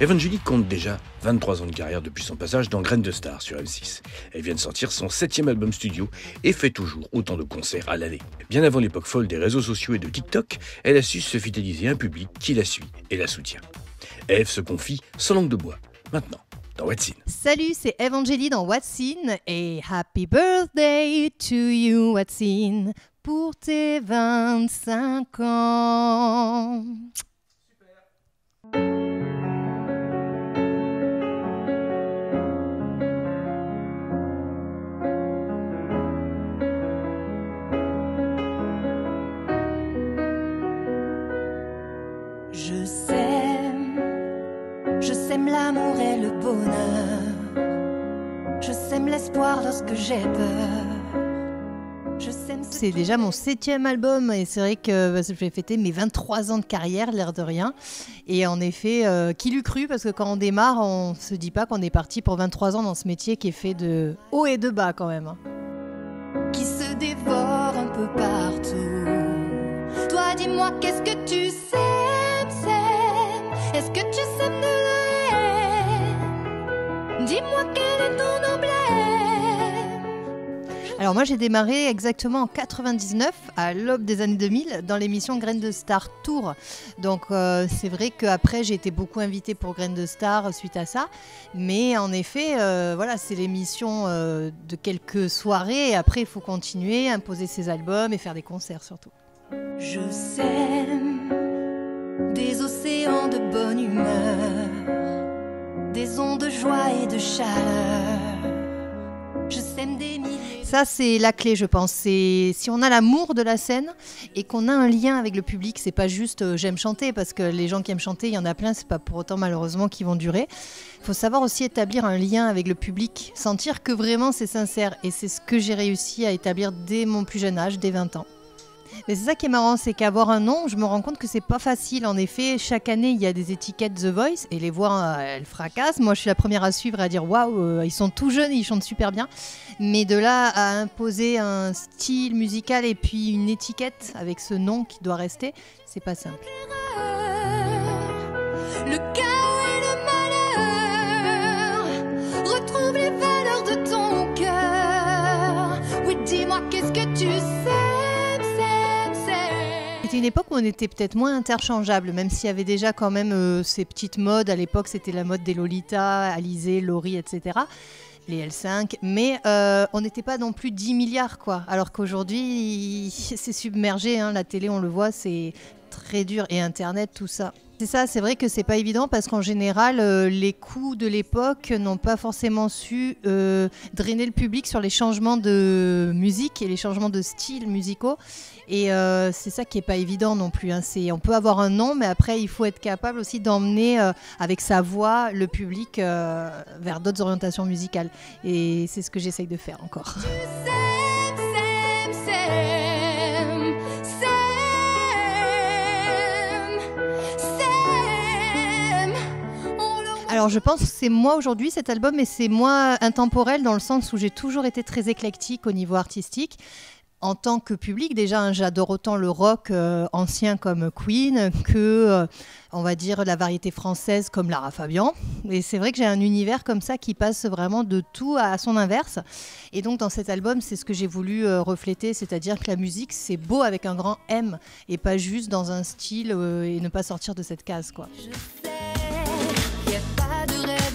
Evangélique compte déjà 23 ans de carrière depuis son passage dans Graines de Star sur M6. Elle vient de sortir son septième album studio et fait toujours autant de concerts à l'année. Bien avant l'époque folle des réseaux sociaux et de TikTok, elle a su se fidéliser un public qui la suit et la soutient. Eve se confie sans langue de bois. Maintenant, dans What's In. Salut, c'est Evangélie dans What's In et happy birthday to you, What's In, pour tes 25 ans. Sème l'amour et le bonheur. Je sème l'espoir lorsque j'ai peur. Je sème ce C'est déjà mon septième album et c'est vrai que bah, je vais fêter mes 23 ans de carrière, l'air de rien. Et en effet, euh, qui l'eût cru? Parce que quand on démarre, on se dit pas qu'on est parti pour 23 ans dans ce métier qui est fait de haut et de bas quand même. hein. qui se dévore un peu partout. Toi, dis-moi, qu'est-ce que tu sèmes, Alors moi j'ai démarré exactement en 99 à l'aube des années 2000 dans l'émission Graines de Star Tour. Donc euh, c'est vrai qu'après j'ai été beaucoup invitée pour Graines de Star suite à ça. Mais en effet euh, voilà c'est l'émission euh, de quelques soirées après il faut continuer, imposer ses albums et faire des concerts surtout. Je sème des océans de bonne humeur, des ondes de joie et de chaleur. Je sème des milliers. Ça, c'est la clé, je pense. Si on a l'amour de la scène et qu'on a un lien avec le public, c'est pas juste euh, j'aime chanter, parce que les gens qui aiment chanter, il y en a plein, c'est pas pour autant malheureusement qu'ils vont durer. Il faut savoir aussi établir un lien avec le public, sentir que vraiment c'est sincère. Et c'est ce que j'ai réussi à établir dès mon plus jeune âge, dès 20 ans. Mais c'est ça qui est marrant, c'est qu'avoir un nom, je me rends compte que c'est pas facile. En effet, chaque année, il y a des étiquettes The Voice et les voix, euh, elles fracassent. Moi, je suis la première à suivre et à dire waouh, euh, ils sont tout jeunes, ils chantent super bien. Mais de là à imposer un style musical et puis une étiquette avec ce nom qui doit rester, c'est pas simple. Une époque où on était peut-être moins interchangeables, même s'il y avait déjà quand même euh, ces petites modes. À l'époque, c'était la mode des Lolita, Alizé, Laurie, etc. Les L5, mais euh, on n'était pas non plus 10 milliards, quoi. Alors qu'aujourd'hui, c'est submergé. hein. La télé, on le voit, c'est très dur. Et Internet, tout ça. C'est ça, c'est vrai que c'est pas évident parce qu'en général, euh, les coups de l'époque n'ont pas forcément su euh, drainer le public sur les changements de musique et les changements de styles musicaux. Et euh, c'est ça qui est pas évident non plus. hein. C'est, on peut avoir un nom, mais après, il faut être capable aussi d'emmener euh, avec sa voix le public euh, vers d'autres orientations musicales. Et c'est ce que j'essaye de faire encore. Alors je pense que c'est moi aujourd'hui cet album et c'est moi intemporel dans le sens où j'ai toujours été très éclectique au niveau artistique. En tant que public, déjà, hein, j'adore autant le rock euh, ancien comme Queen que, euh, on va dire, la variété française comme Lara Fabian. Et c'est vrai que j'ai un univers comme ça qui passe vraiment de tout à son inverse. Et donc, dans cet album, c'est ce que j'ai voulu euh, refléter, c'est-à-dire que la musique, c'est beau avec un grand M et pas juste dans un style et ne pas sortir de cette case, quoi.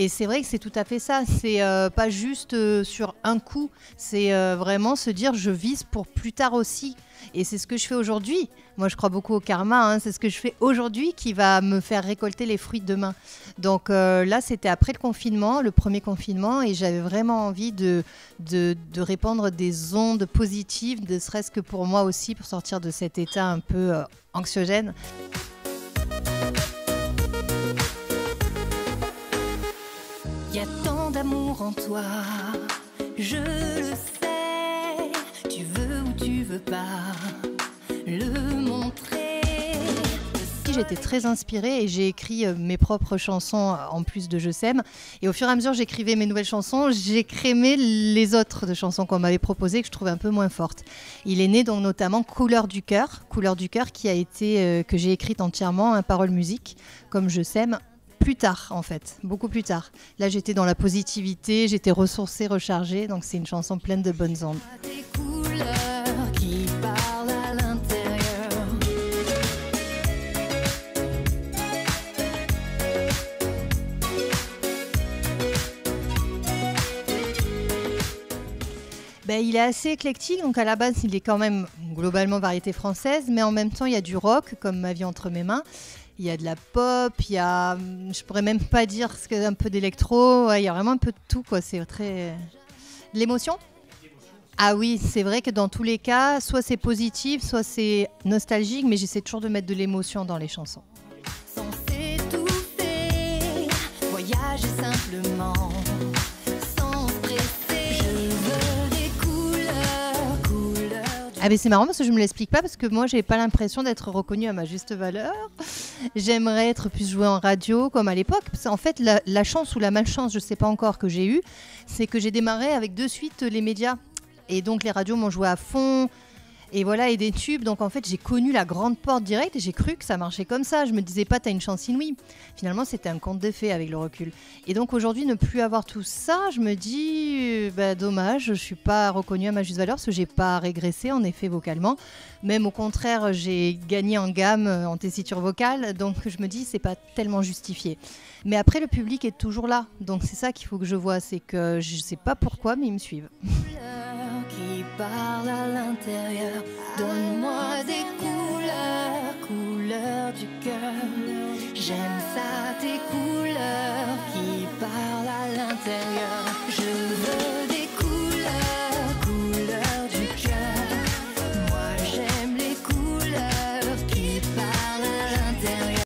Et c'est vrai que c'est tout à fait ça. C'est euh, pas juste euh, sur un coup. C'est euh, vraiment se dire je vise pour plus tard aussi. Et c'est ce que je fais aujourd'hui. Moi, je crois beaucoup au karma. hein. C'est ce que je fais aujourd'hui qui va me faire récolter les fruits de demain. Donc là, c'était après le confinement, le premier confinement, et j'avais vraiment envie de, de, de répandre des ondes positives, ne serait-ce que pour moi aussi, pour sortir de cet état un peu euh, anxiogène. Y a tant d'amour en toi, je le sais. Tu veux ou tu veux pas le montrer. J'étais très inspirée et j'ai écrit euh, mes propres chansons euh, en plus de Je sème. Et au fur et à mesure, j'écrivais mes nouvelles chansons, j'ai crémé les autres de chansons qu'on m'avait proposées que je trouvais un peu moins fortes. Il est né donc notamment Couleur du cœur, Couleur du cœur qui a été euh, que j'ai écrite entièrement, un parole musique, comme Je sème plus tard en fait, beaucoup plus tard. Là j'étais dans la positivité, j'étais ressourcée, rechargée, donc c'est une chanson pleine de bonnes ondes. Ben, il est assez éclectique, donc à la base il est quand même globalement variété française, mais en même temps il y a du rock comme Ma vie entre mes mains, il y a de la pop, il y a, je pourrais même pas dire ce que un peu d'électro, ouais, il y a vraiment un peu de tout quoi, c'est très de l'émotion? Ah oui, c'est vrai que dans tous les cas, soit c'est positif, soit c'est nostalgique, mais j'essaie toujours de mettre de l'émotion dans les chansons. Sans s'étouffer, voyager simplement. Sans se presser, je veux des couleurs, couleurs du Ah mais c'est marrant parce que je me l'explique pas parce que moi j'ai pas l'impression d'être reconnue à ma juste valeur. J'aimerais être plus jouée en radio comme à l'époque. Qu'en fait la, la chance ou la malchance, je sais pas encore que j'ai eu, c'est que j'ai démarré avec de suite les médias et donc les radios m'ont joué à fond. Et voilà, et des tubes. Donc en fait, j'ai connu la grande porte directe et j'ai cru que ça marchait comme ça. Je me disais pas, t'as une chance inouïe. Finalement, c'était un conte de fées avec le recul. Et donc aujourd'hui, ne plus avoir tout ça, je me dis, euh, bah, dommage, je suis pas reconnue à ma juste valeur parce que j'ai pas régressé en effet vocalement. Même au contraire, j'ai gagné en gamme euh, en tessiture vocale. Donc je me dis, c'est pas tellement justifié. Mais après, le public est toujours là. Donc c'est ça qu'il faut que je vois. C'est que je sais pas pourquoi, mais ils me suivent. Parlent à l'intérieur. Donne-moi des couleurs, couleurs du cœur. J'aime ça, tes couleurs.